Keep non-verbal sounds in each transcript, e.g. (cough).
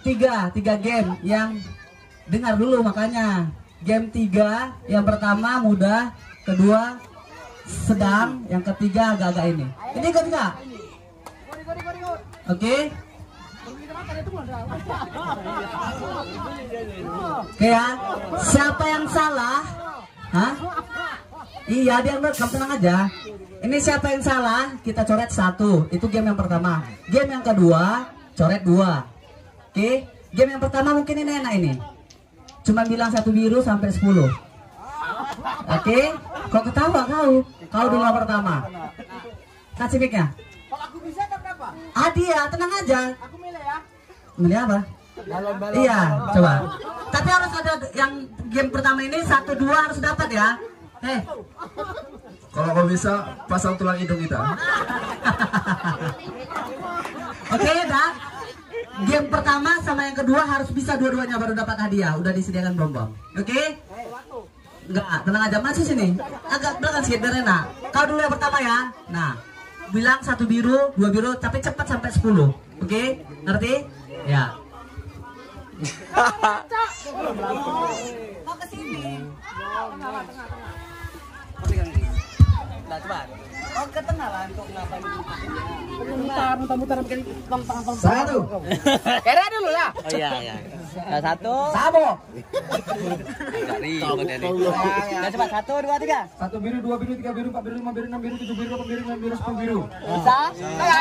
tiga tiga game yang dengar dulu makanya game tiga yang pertama mudah kedua sedang yang ketiga agak-agak ini ini ketiga oke oke ya siapa yang salah Hah? Iya dia benar, kamu tenang aja. Ini siapa yang salah? Kita coret satu. Itu game yang pertama. Game yang kedua, coret dua. Oke, game yang pertama mungkin ini enak ini. Cuma bilang satu biru sampai 10 Oke, kau ketawa kau. Kau dulu yang pertama. Kasih mic-nya. Kalau aku bisa dapat berapa? Ah dia, tenang aja. Aku milih ya. Milih apa? Iya, coba. Tapi harus ada yang game pertama ini satu dua harus dapat ya. Eh, Kalau kau bisa pasang tulang hidung kita. (laughs) Oke, dah. Game pertama sama yang kedua harus bisa dua-duanya baru dapat hadiah. Udah disediakan Bang? Oke? Enggak, tenang aja masih sini. Agak belakang sedikit biar enak. Kau dulu yang pertama ya. Nah, bilang satu biru, dua biru, tapi cepat sampai 10. Oke? Ngerti? Ya. (laughs) Mau ke sini. Nah, coba. Oh, ke tengah lah untuk ngapain Mutar, mutar, mutar begini. Tong, tong, tong. Satu. Kira dulu lah. Oh iya iya. Nah, satu. Sabo. Nah, satu dua tiga. Satu biru, dua biru, tiga biru, empat biru, lima biru, enam biru, tujuh biru, delapan biru, sembilan biru, sepuluh biru. Bisa? Ya,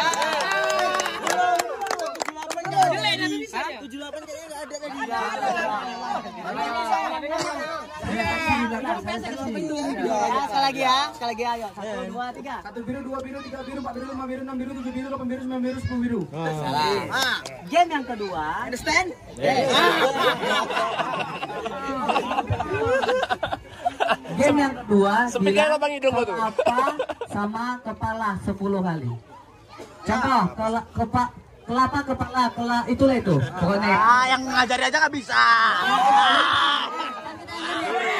sekali lagi ya, sekali lagi ayo. Satu dua tiga. Satu biru, dua biru, tiga biru, empat biru, lima biru, enam biru, tujuh biru, delapan biru, sembilan biru, sepuluh biru. Salah. Game yang kedua. Understand? Game yang kedua bilang apa sama kepala 10 kali. Contoh, kalau kepa, kelapa kepala, kela, itulah itu. Pokoknya. Ah, yang ngajari aja nggak bisa. Juri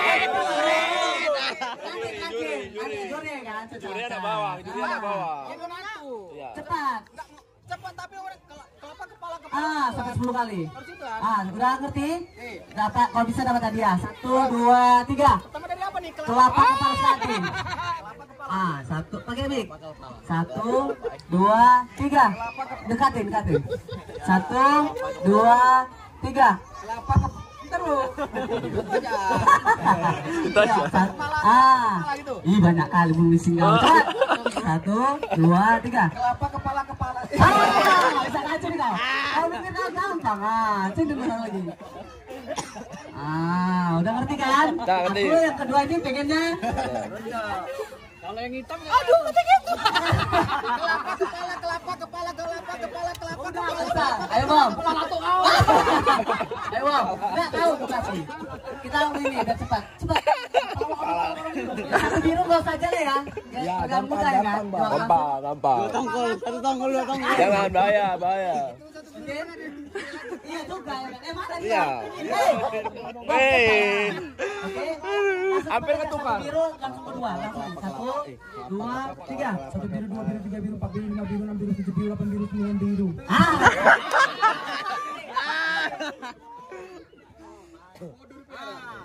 sampai 10 kali. Ngerti? Dapat, kalau bisa dapat hadiah. Satu, dua, tiga. Pertama dari apa nih? Kelapa kepala satu. Ah, satu. Pakai mic. Satu, dua, tiga. Dekatin, dekatin. Satu, dua, tiga. Kelapa kepala. Terus. Ya, sat- Ah, ih banyak kali mengisi kau. Cepat. Satu, dua, tiga. Kelapa kepala kepala. Ah, bisa kacau nih kau. Kau mikir kau gampang. Ah, dulu lagi. Ah, udah ngerti kan? ngerti. Aku yang kedua ini pengennya Kalau yang hitam Aduh, kata gitu. Kelapa kepala kelapa kepala kelapa kepala kelapa Udah, kepala. bisa. Ayo, Bom. Kepala tuh kau. Ayo, Bom. Enggak tahu tuh kasih. Kita ini udah cepat. Cepat. Biru gak usah aja deh ya. Ya, ya kan? Gampang, gampang. Tongkol, satu tongkol, dua tongkol. Jangan bahaya, bahaya. Iya juga ya? Eh, mana dia? Iya. Hei. Hampir ketukar. Biru, langsung kedua. Langsung. Satu, dua, tiga. Satu biru, dua biru, tiga biru, empat biru, lima biru, enam biru, tujuh biru, delapan biru, sembilan biru. Ah.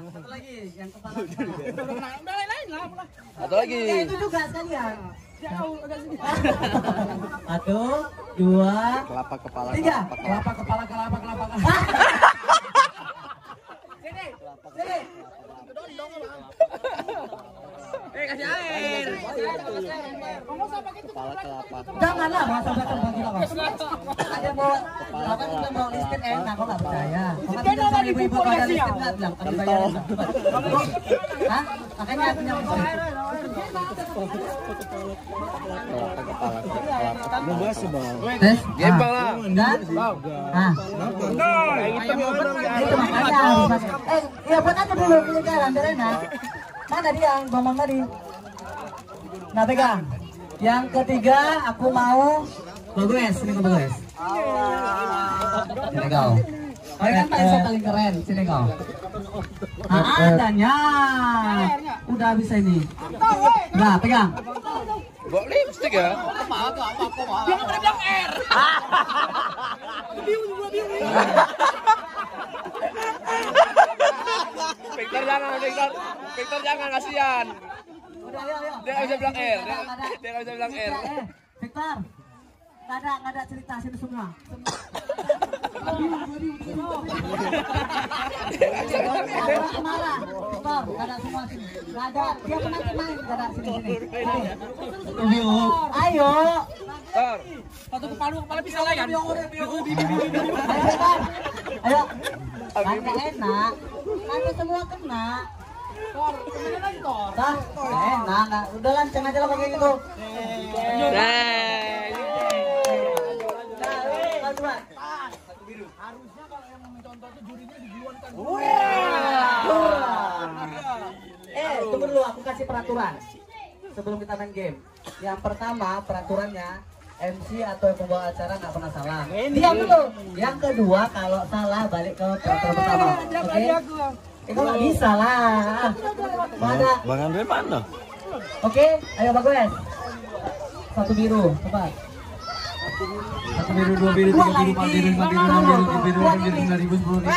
Satu lagi yang kepala. Udah lain-lain lah. udah. Satu lagi. Ya, itu juga sekalian. Satu, dua, Kelapa kepala. tiga. Kelapa, kepala, kelapa, kelapa, kelapa. (laughs) Sini, sini. Eh, kasih air. Janganlah bahasa belakang bagi lo. Ada mau apa mau listrik enak kok nggak percaya. Bilang sama ibu-ibu kalau ada listrik nggak bilang kami bayarin. Hah? Makanya punya. Kelapa. Lu masih bang. Tes? Gembang lah. Dan? Ah. Itu makanya. Eh, ya buat aja dulu punya jalan, biar enak. Mana dia yang ngomong tadi? Nah pegang. Yang ketiga aku mau bagus, sini kau bagus. Sini kau. Kau kan paling saya paling keren, sini kau. Ah, adanya. Udah bisa ini. Nah, pegang. Bawa lipstick ya? Dia nggak pernah bilang R. Bingung, gua bingung. Victor jangan kasihan. Udah, ayo, ayo. Dia nggak bisa bilang R. Dia nggak bisa bilang R. Eh, Victor. Nggak ada, nggak ada cerita sini semua. Jangan marah. Victor, nggak ada semua sini. Nggak ada. Dia pernah main, nggak ada sini sini. Sini. Ayo. Victor. Satu kepala kepala bisa lah kan? Ayo, Victor. Ayo. Kan nggak enak. Nanti semua kena. Dah, nggak enak. nggak. Udah lanceng aja lah pakai gitu. Nah, Nah, coba. Eh, tunggu dulu, aku kasih peraturan sebelum kita main game. Yang pertama, peraturannya MC atau yang pembawa acara nggak pernah salah. Diam dulu. Yang kedua, kalau salah balik ke peraturan pertama. Oke? Itu nggak bisa lah. Mana? Bang Andre mana? Oke, ayo bagus. Satu biru, cepat. Satu biru, dua biru, tiga biru, empat biru, lima biru, enam biru, tujuh biru, delapan biru, sembilan ribu, sepuluh ribu.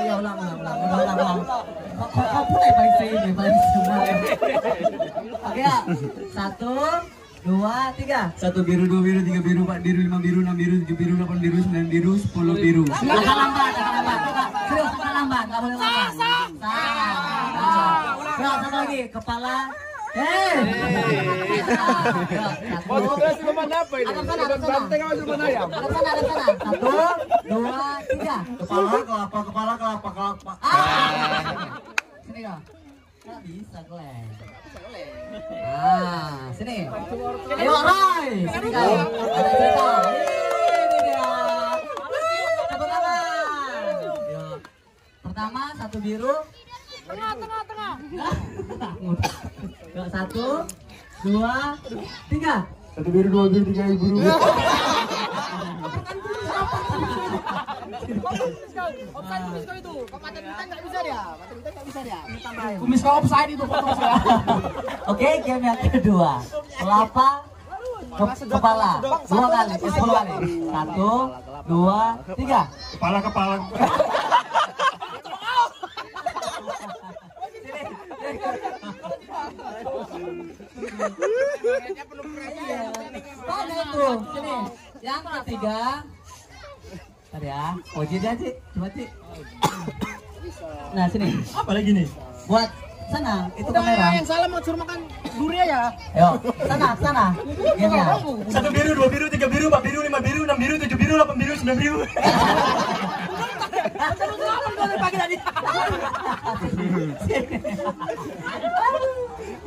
Ayo ulang, ulang, ulang, ulang, ulang, pun yang paling sering paling semua. Oke ya, satu, dua, tiga. Satu biru, dua biru, tiga biru, empat biru, lima biru, enam biru, tujuh biru, delapan biru, sembilan biru, sepuluh biru. Jangan lambat, jangan lambat. Serius, jangan lambat, nggak boleh lambat. Sah, Terus satu lagi, kepala. Eh. Oh, Satu, sudah sudah mana apa ini? Banteng apa mana ayam? Satu, dua, tiga. Kepala, kelapa, kepala, kelapa, kelapa. Ah. Sini kau. Bisa Glenn. Ah, sini. Ayo Roy. Sini kau. Ada cerita. Ini dia. Tepuk tangan. Pertama satu biru. Tengah, tengah, tengah. Satu, dua, tiga. Satu biru, dua biru, tiga biru. (laughs) Kumis kau offside itu foto Oke, game yang kedua. Kelapa ke- kepala. Dua kali, eh, sepuluh kali. Satu, dua, tiga. Kepala, kepala. Itu? Sini. Yang ketiga. Tadi ya. Oji dia, Cik. Coba, Cik. Nah, sini. Apa lagi nih? Buat sana, itu Udah kamera. yang salah mau suruh makan durian ya. Ayo, sana, sana. Game-nya. Satu biru, dua biru, tiga biru, empat biru, lima biru, enam biru, tujuh biru, delapan biru, sembilan biru. (laughs)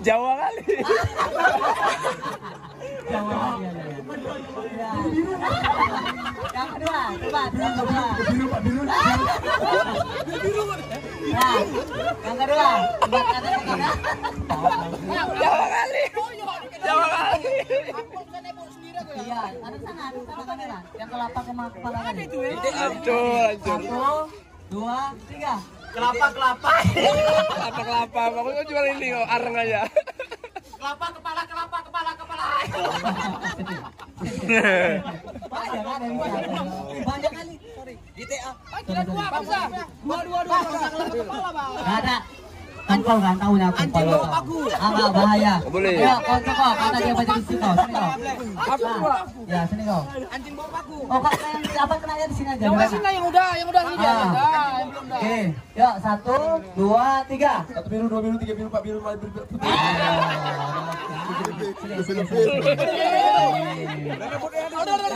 Ya, ya. (laughs) Yang kedua, yang kedua. Nah, yang kedua. Iya, ada ada kamera. Yang kelapa. Kelapa, kelapa. Kelapa kelapa. Pokoknya cuma ini areng aja. Banyak kan yang bisa. Banyak kali. Sorry. GTA. Dua bangsa. Dua dua dua. Kepala bang. Ada. Kan kau kan tahu nih aku kalau agak bahaya. Boleh. Ya, kau kau kata dia baca di situ. Sini kau. Aku dua. Ya, sini kau. Anjing bawa paku. Oh, kak yang apa kenanya di sini aja. Yang mana? yang udah, yang udah ini dia. Ah. Oke, yuk satu, dua, tiga. Satu biru, dua biru, tiga biru, empat biru, lima biru. Sini, sini, sini.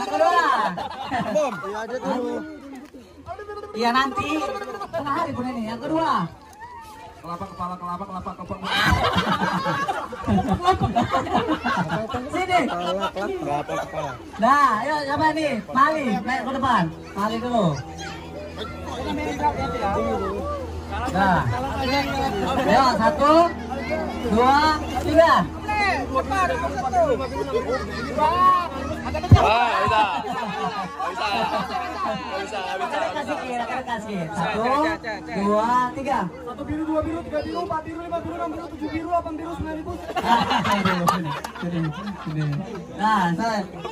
Kedua. Iya nanti. Tengah hari pun ini. Yang kedua. Kelapa, kepala, kelapa, kelapa, kepala. Sini. Kelapa kepala. Nah, ayo siapa nih? Mali, naik ke depan. Mali dulu. Nah. Ayo, satu, dua, tiga. Bisa. Bisa. Bisa, bisa. Kasih kira, kasih. Satu, dua, tiga. Satu biru, dua biru, tiga biru, empat biru, lima biru, enam biru, tujuh biru, delapan biru, sembilan biru. Nah.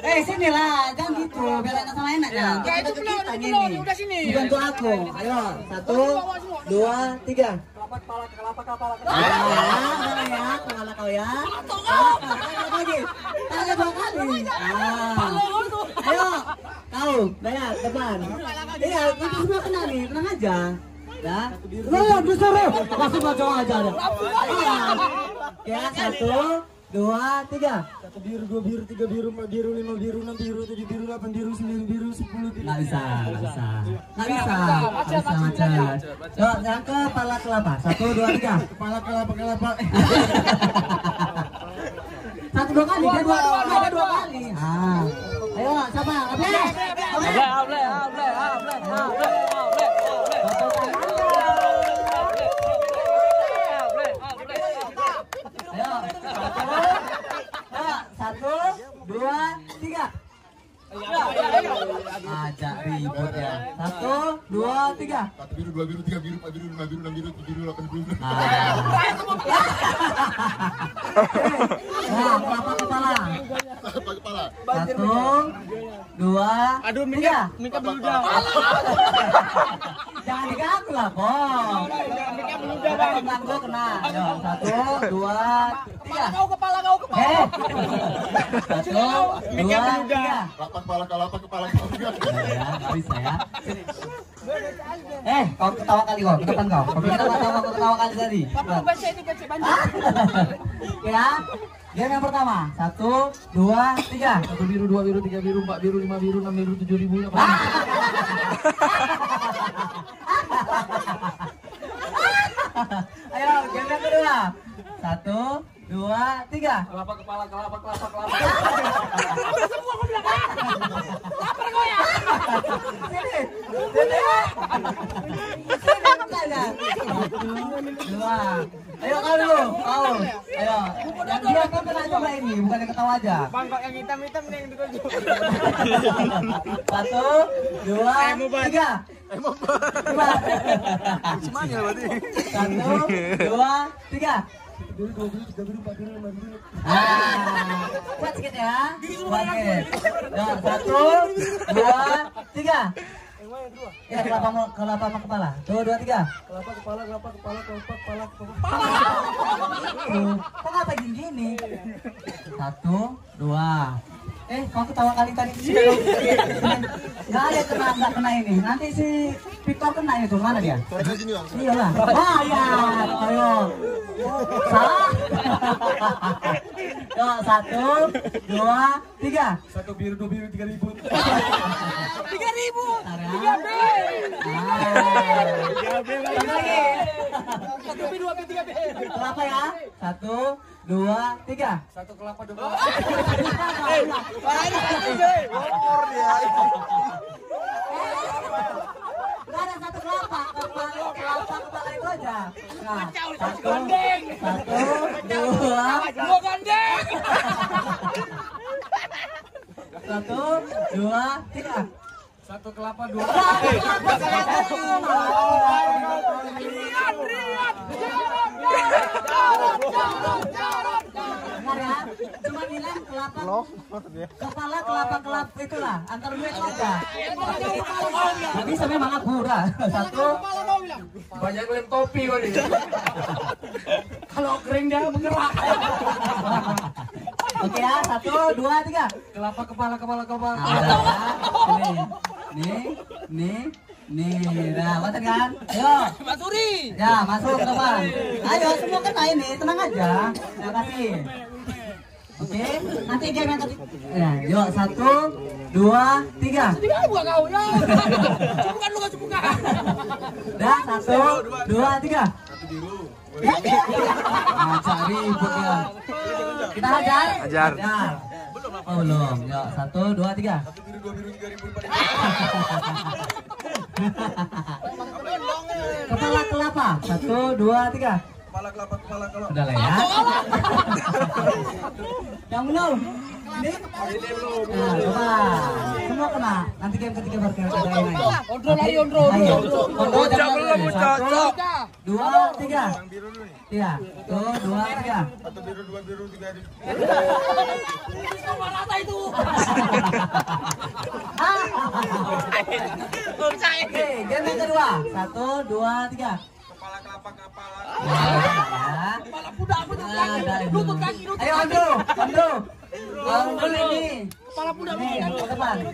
Eh, sini lah, jangan gitu, biar enak sama enak ya. Ya, itu belum, itu belum, udah sini. Dibantu aku. Ayo, satu, dua, tiga. Kelapa kepala kelapa kepala Ah, ya, kepala kau ya. Lagi. Ah. Ayo, kau, bayar depan. Iya, nanti semua nih, tenang aja. Ya. Lo bisa baca aja deh. Iya. Ya, satu, dua, tiga. satu biru dua biru tiga biru empat biru lima biru enam biru tujuh biru delapan biru sembilan biru sepuluh biru Nggak bisa, nggak bisa. Nggak bisa, nggak bisa yang ke kepala kelapa. Satu, dua, tiga. kepala kelapa kelapa (laughs) Satu dua kali, dua, dia dua kali. Ah. Ayo, siapa? Able, able, able. Ayo. Satu. Ayo, satu, dua, tiga. Ajak ribut ya. Satu, dua, tiga. Satu biru, dua biru, tiga biru, empat biru, lima biru, enam biru, tujuh biru, delapan biru. Ah. Nah, (laughs) kelapa kepala. Apa kepala? Satu, dua, tiga. Mika beludak. Jangan diganggu lah, Bos. Kena gua kena. Ayo, satu, dua, tiga. Kau kepala kau kepala. Eh. Satu, dua, tiga. Kelapa kepala, kelapa kepala, kelapa. Ya, nggak bisa ya. Eh, kau ketawa kali kau, ke depan kau. Kau apa tahu kau ketawa kali tadi? Coba. Baca ini baca. Ah. Ya, game yang pertama. Satu, dua, tiga. satu biru dua biru tiga biru empat biru lima biru enam biru tujuh ribu Ah. Ayo, game yang kedua. Satu, dua, tiga. kelapa kepala kelapa kelapa kelapa Sini, sini. Sini, makanya. Satu, dua. Ayo kau dulu, kau. Ayo. Yang dia kau kena coba ini, bukan yang ketawa aja. Bangkok yang hitam-hitam nih yang dituju. Satu, dua, tiga. Coba. Semuanya berarti. Satu, dua, tiga. Biru dua biru tiga biru empat biru lima Ah, kuat sedikit ya. Sedikit. Ya, satu, dua, tiga. Ya, kelapa mau kelapa sama kepala. Tuh, dua, tiga. kelapa kepala kelapa kepala kelapa kepala kelapa Tuh, kok ngapa gini? Satu, dua. Eh, kau ketawa kali tadi sih. Gak ada kena, nggak kena ini. Nanti si Victor kena itu mana dia? Sini bang. Iyalah. Wah, ya. Ayo. Salah. (laughs) Yuk, satu, dua, tiga. satu biru dua biru tiga ribu Tiga ribu. Tiga B. lagi. Satu B dua B tiga B. Kelapa ya. Satu, dua, tiga. satu kelapa dua Gak ada satu kelapa, kepala kelapa kepala itu aja. Nah, satu, Gandeng. satu, dua, Dua gandeng. satu, dua, tiga. Satu kelapa dua (laughs) Dengar ya, cuma bilang kelapa, kepala kelapa kelapa itulah, antar duit. Gak bisa memang aku udah. Satu, banyak lem topi nih kalau kering dia bergerak. Oke ya, satu, dua, tiga. kelapa kepala kepala kepala Nah, nih, nih, nih. Nah, mantap kan? Ayo. Masuri. Ya, masuk teman. Ayo, semua kena ini, tenang aja. Terima kasih. Oke, nanti game yang ketiga. Ya, yuk, satu, dua, tiga. Tiga buah kau ya. Cepukan lu kau cepukan. Dah, satu, dua, tiga. Ajak ribut ya. Kita hajar? Hajar. Oh, belum. Yuk, satu, dua, tiga. (laughs) Kepala kelapa. Satu, dua, tiga. Kepala kelapa kepala kelapa Udah lah ya. (laughs) Yang belum. Ini. Nah, coba. Semua kena. Nanti game ketiga baru kita ada yang lain. Ondro lagi ondro. Ondro. Satu, Tiga. dua, tiga. Tiga. Tuh, dua, tiga. Satu biru, dua biru, tiga biru. Sama rata itu. (laughs) Oke, game yang kedua. Satu, dua, tiga. Kepala kelapa kepala. Kepala kuda apa tuh? Kaki, lutut kaki, lutut Ayo ini. Kepala kuda ke depan. (laughs)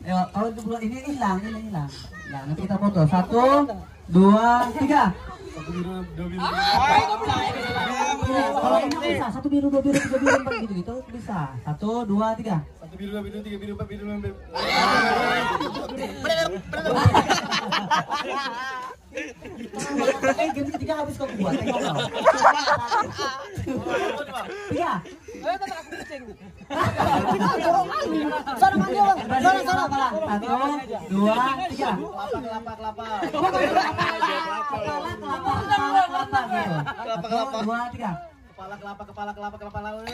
Ayo, kalau ini hilang, ini hilang. Nah, nanti kita foto. Satu, dua, tiga. Satu biru, dua biru. Tiga biru, empat gitu gitu bisa. Satu, dua, tiga. Satu biru, dua biru, tiga biru, empat biru, lima biru. Eh. Eh, tadi aku kucing. Sana maju, sana sana. Satu, dua, tiga. Kelapa, kelapa, kelapa. Satu, dua, tiga. Kepala kelapa, kepala kelapa, kepala (laughs)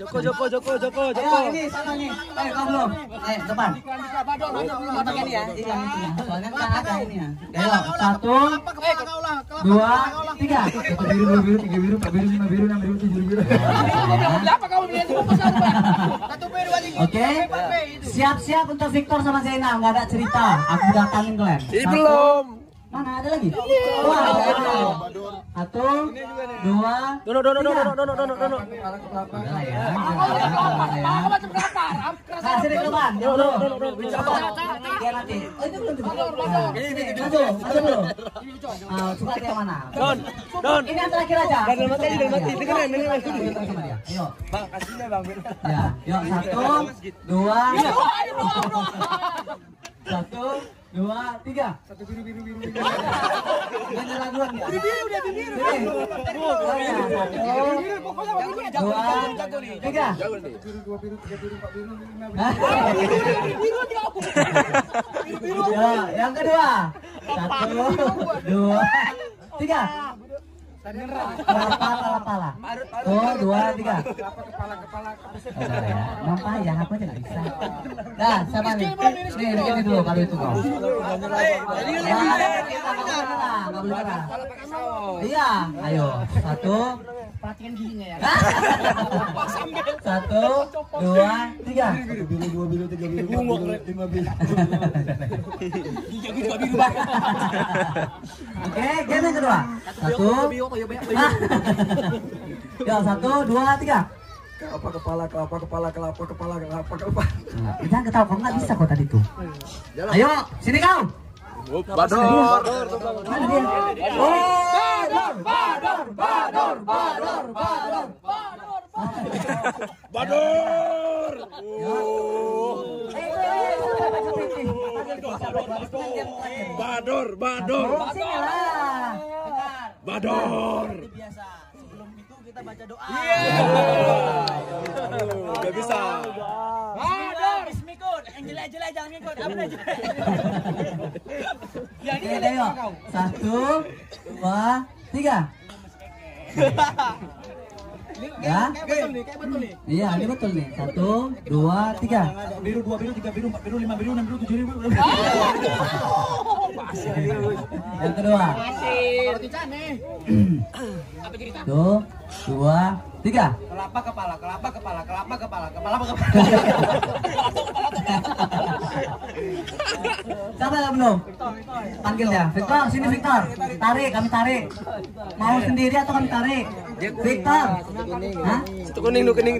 Joko Joko Joko Joko Ayo ini sana nih. Ayo kau belum. Ayo depan. Badon, badon, Ini ya. Ini yang ini ya. Soalnya nggak ada ini ya. Ayo Eh, satu. Kelapa, dua, tiga. Satu biru, dua biru, tiga biru, empat biru, lima biru, enam biru, tujuh biru. Apa kau ini? Satu B, dua tiga. Oke. Empat. Siap-siap untuk Victor sama Zainal. Nggak ada cerita. Aku datangin kalian. Ini belum. Mana ada lagi? Wah, ada. Satu, dua, Dono dono dono dono dono dono. Nah, sini dulu. Nanti. Oh, itu belum tuh. Nah, Sini, maju, maju dulu. Ah, suka yang mana? Don Don. Ini yang terakhir aja. Mati dia. Ayo. Bang kasihnya bang. Ya, yuk satu, dua, satu, dua, tiga. Satu biru, biru, biru, biru. Udah nyerah duluan ya? Biru, dia biru. Oh ya, satu, dua, tiga. Satu biru, dua biru, tiga biru, empat biru, lima biru. Hah? Ya, yang kedua. Satu, dua, tiga. Kelapa, kelapa, pala. Tuh, dua, tiga. Kepala, kepala. Udah ya, nampak ya, aku aja nggak bisa. Nah, siapa nih? Nih, bikin dulu kalau itu kau. Ya. Iya, ayo. Satu, Perhatikan giginya ya. satu, dua, tiga. Satu biru, dua biru, tiga biru, empat biru, lima biru. Oke, game yang kedua. Satu. Ya, satu, dua, tiga. Kelapa, kepala, kelapa, kepala, kelapa, kepala, kelapa, kelapa. Nah, Jangan ketawa, kau nggak bisa kau tadi tuh. Ayo, sini kau. Bador. Oh, bador, bador, bador, bador, bador. Bador. Bador Bador. Bador. Biasa. Sebelum itu kita baca doa. Gak bisa. Jelek-jelek jangan ngikut. Apa? Ya Oke, ayo. Satu, dua, tiga. Ya, kayak betul nih, kayak betul nih. iya ini betul nih. Satu, dua, tiga. Biru, dua biru, tiga biru, empat biru, lima biru, enam biru, tujuh biru. Yang kedua. Kalau tidak nih. Satu, dua, tiga. Kelapa kepala, kelapa kepala, kelapa kepala, kepala kepala. Siapa yang belum? Panggil ya. Victor, sini Victor. Tarik, kami tarik. Mau sendiri atau kami tarik? Victor. Hah? Satu kuning, dua kuning.